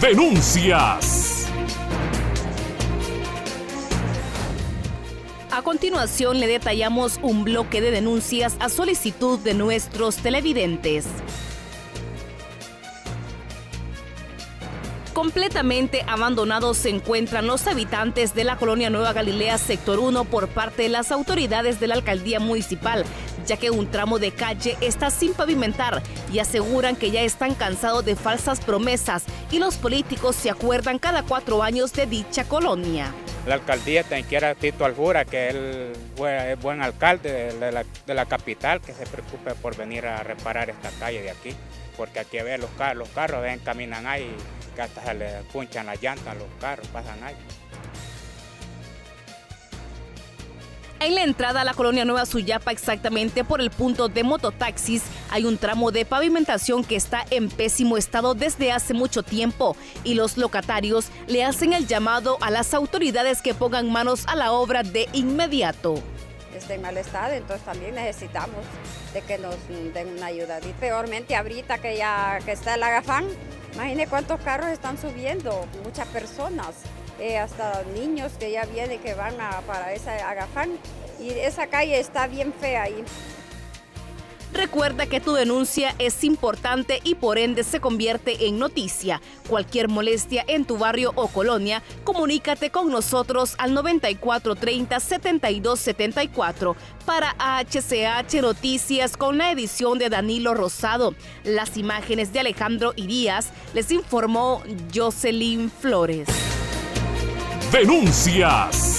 Denuncias. A continuación le detallamos un bloque de denuncias a solicitud de nuestros televidentes. Completamente abandonados se encuentran los habitantes de la colonia Nueva Galilea, sector 1, por parte de las autoridades de la alcaldía municipal, ya que un tramo de calle está sin pavimentar y aseguran que ya están cansados de falsas promesas y los políticos se acuerdan cada cuatro años de dicha colonia. La alcaldía también quiere a Tito Aljura, que él es buen alcalde de la, capital, que se preocupe por venir a reparar esta calle de aquí, porque aquí los, carros, los carros ven, caminan ahí que hasta se le punchan las llantas a los carros, pasan ahí. En la entrada a la colonia Nueva Suyapa, exactamente por el punto de mototaxis, hay un tramo de pavimentación que está en pésimo estado desde hace mucho tiempo y los locatarios le hacen el llamado a las autoridades que pongan manos a la obra de inmediato. Está en mal estado, entonces también necesitamos de que nos den una ayuda. Y peormente ahorita que ya que está el agafán, Imagine cuántos carros están subiendo, muchas personas, eh, hasta niños que ya vienen, que van para ese agafán. Y esa calle está bien fea ahí. Recuerda que tu denuncia es importante y por ende se convierte en noticia. Cualquier molestia en tu barrio o colonia, comunícate con nosotros al 9430 7274 para HCH Noticias con la edición de Danilo Rosado. Las imágenes de Alejandro Irías les informó Jocelyn Flores. Denuncias.